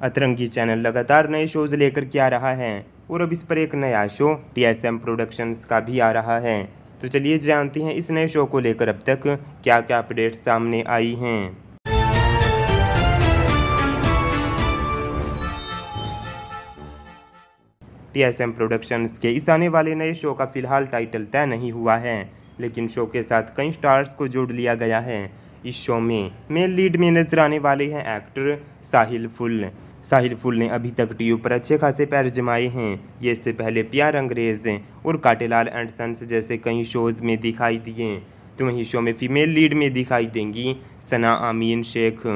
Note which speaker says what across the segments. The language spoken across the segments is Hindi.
Speaker 1: अतरंगी चैनल लगातार नए शोज़ लेकर के आ रहा है और अब इस पर एक नया show T S M productions का भी आ रहा है। तो चलिए जानते हैं इस नए शो को लेकर अब तक क्या क्या अपडेट सामने आई हैं। टी एस एम प्रोडक्शंस के इस आने वाले नए शो का फ़िलहाल टाइटल तय नहीं हुआ है, लेकिन शो के साथ कई स्टार्स को जोड़ लिया गया है। इस शो में मेन लीड में नज़र आने वाले हैं एक्टर साहिल फुल। साहिल फुल ने अभी तक टीवी पर अच्छे खासे पैर जमाए हैं। ये इससे पहले प्यार अंग्रेज़ और काटेलाल एंड सन्स जैसे कई शोज़ में दिखाई दिए। तो वहीं शो में फीमेल लीड में दिखाई देंगी सना आमीन शेख।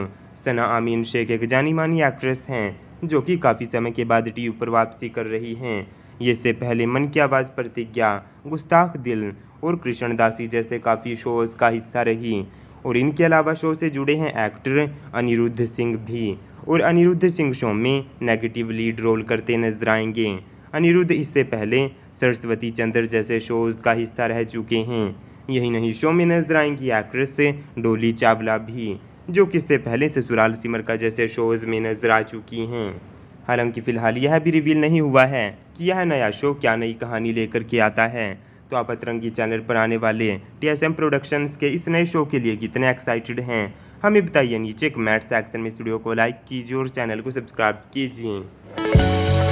Speaker 1: सना आमीन शेख एक जानी मानी एक्ट्रेस हैं, जो कि काफ़ी समय के बाद टीवी पर वापसी कर रही हैं। इससे पहले मन की आवाज़ प्रतिज्ञा, गुस्ताख दिल और कृष्णदासी जैसे काफ़ी शोज़ का हिस्सा रही। और इनके अलावा शो से जुड़े हैं एक्टर अनिरुद्ध सिंह भी। और अनिरुद्ध सिंह शो में नेगेटिव लीड रोल करते नज़र आएँगे। अनिरुद्ध इससे पहले सरस्वती चंद्र जैसे शोज़ का हिस्सा रह चुके हैं। यही नहीं शो में नज़र आएँगी एक्ट्रेस डोली चावला भी, जो किससे पहले ससुराल सिमर का जैसे शोज़ में नज़र आ चुकी हैं। हालाँकि फ़िलहाल यह भी रिवील नहीं हुआ है कि यह नया शो क्या नई कहानी लेकर के आता है। तो आप अतरंगी चैनल पर आने वाले टी एस एम प्रोडक्शंस के इस नए शो के लिए कितने एक्साइटेड हैं, हमें बताइए नीचे कमेंट सेक्शन में स्टूडियो को लाइक कीजिए और चैनल को सब्सक्राइब कीजिए।